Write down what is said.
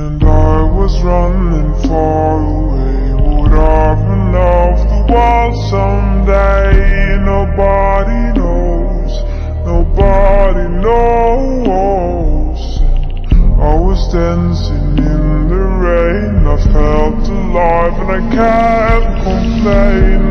And I was running far away. Would I run off the wall someday? Nobody knows, nobody knows. I was dancing in the rain. I felt alive and I can't complain.